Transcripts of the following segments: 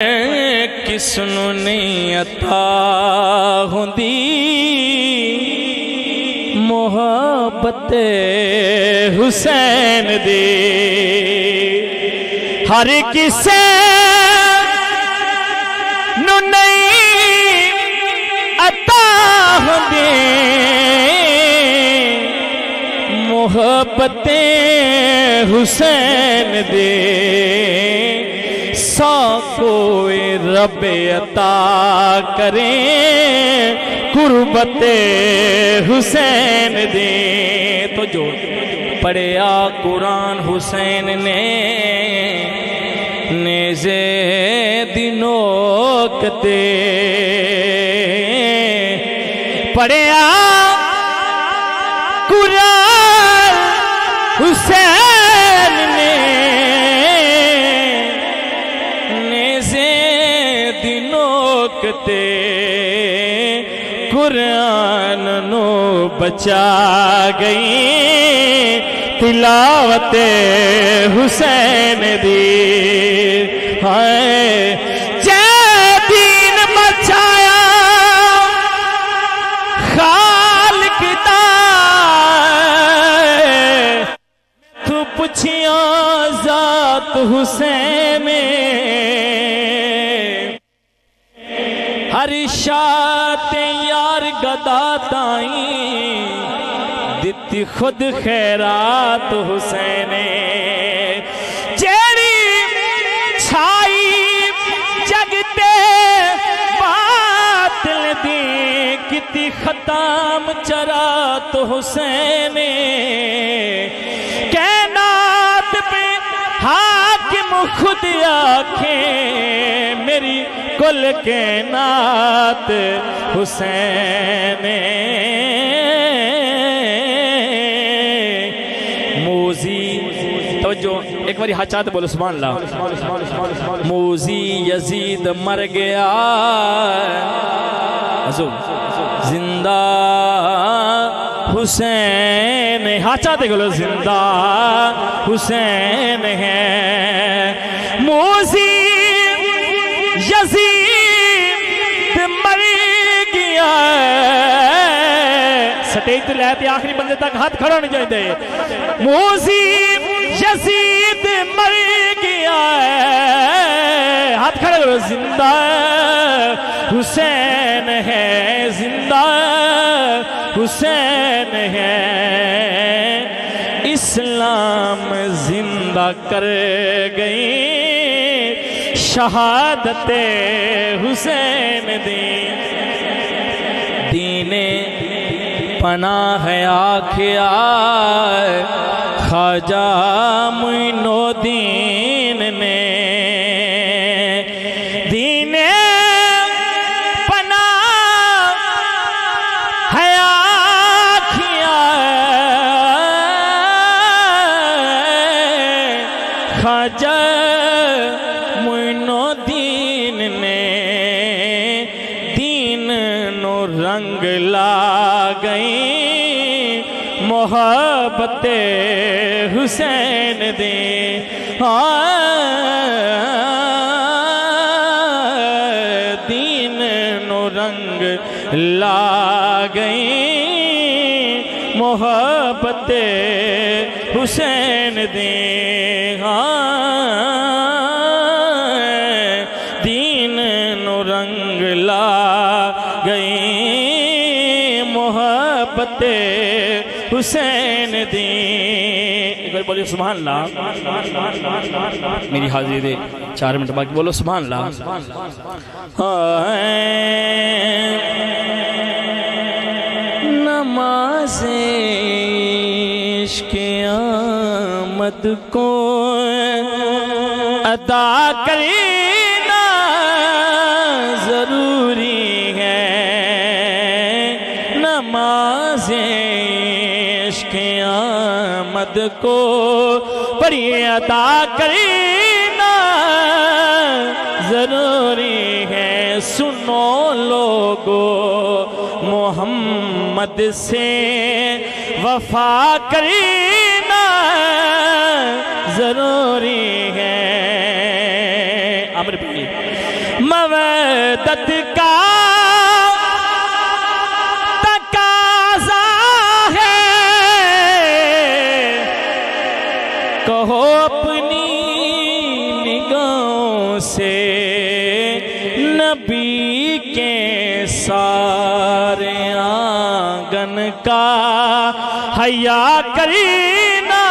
کس نہیں عطا ہوندی محبت حسین دی ہر کسے نو نہیں عطا ہوندی محبت حسین دے سا رب عطا کریں۔ قربت حسین دے تو جو پڑھیا قرآن حسین نے۔ نیزے دنوں کتے پڑھیا قرآن حسین دنوں قرآن نو بچا گئی تلاوت حسین دی۔ ہائے ہر شاعت یار گدا تائیں۔ دیتی خود خیرات حسین۔ جیڑی چھائی جگتے باطل دی، کتی ختم چرات حسین۔ کائنات پہ حاکم خود آنکھیں، میری کل کائنات حسین موزی، توجہ، ایک باری ہاتھ چاہتے بولو، سبحان اللہ۔ موزی یزید مر گیا۔ حضور، زندہ حسین ہاتھ چاہتے بولو، زندہ حسین ہے۔ موزی یزید مر گیا سٹیج تو لے پہ آخری بندے تک ہاتھ کھڑا نہیں جائے دے موزی یزید مر گیا ہاتھ کھڑا کرو، زندہ حسین ہے، زندہ حسین ہے۔ اسلام زندہ کر گئی۔ شہادت حسین دی دین پناہ آکھیا خواجہ مینو دین رنگ لا گئی محبت حسین دے دین نو رنگ لا گئی محبت حسین دے دین محبت حسین دی ایک بار بولیے، سبحان اللہ۔ میری حاضری دے چار منٹ باقی، بولو سبحان اللہ۔ نماز عشق آمد کو ادا کرنا نماز عشق آمد کو پڑھی ادا کرنا ضروری ہے سنو لوگو محمد سے وفا کرنا ضروری ہے عمر بھی مودت کا سے نبی کے سارے آنگن کا حیا کرینا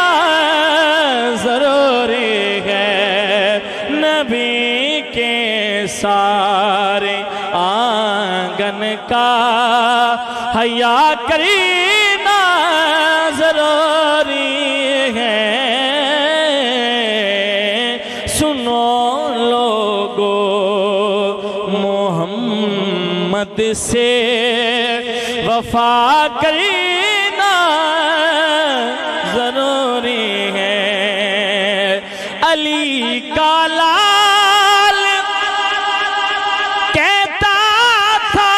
ضروری ہے۔ نبی کے سارے آنگن کا حیا کرینا ضروری محمد سے وفا کرینا ضروری ہے۔ علی کا لال کہتا تھا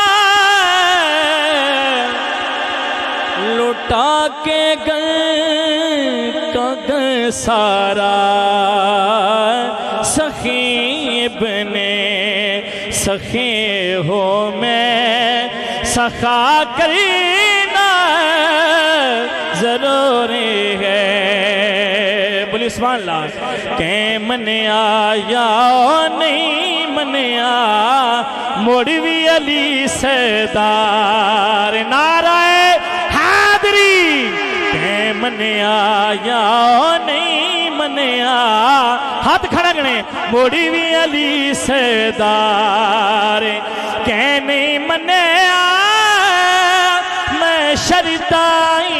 لٹا کے گئے کا گئے سارا۔ سخی ابنے سخی ہو میں سخا کرینا ضروری ہے۔ بولی سبحان اللہ۔ کہ من آیا نہیں من آ موڑوی علی سردار نعرہ حاضری۔ کہ من آیا نہیں من آ ہاتھ کھڑا گنے موڑوی علی سردار کہنے من آ شرطائی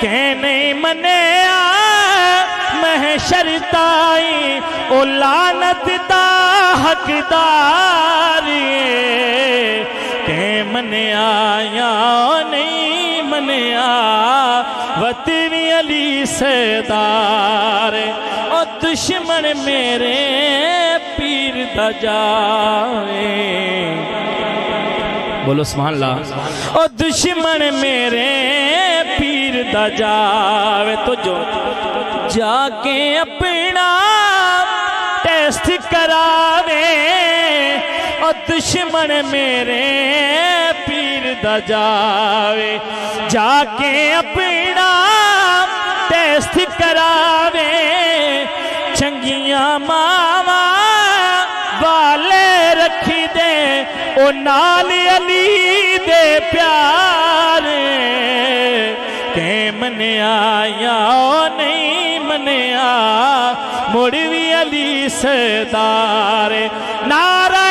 کہنے من آ میں شرطائی او لانت دا حقداری کہ من آیا نہیں من آ وطوی علی سردار، او دشمن میرے پیر دا جائے بولو، سبحان اللہ۔ او دشمن میرے پیر دا جاوے تو جو جا کے اپنا ٹیسٹ کراوے۔ او دشمن میرے پیر دا جاوے۔ جا کے اپنا ٹیسٹ کراوے۔ چنگیاں ماما او نال علی دے پیار کہ من آیا او نہیں من آ مڑوی علی سدار نعرہ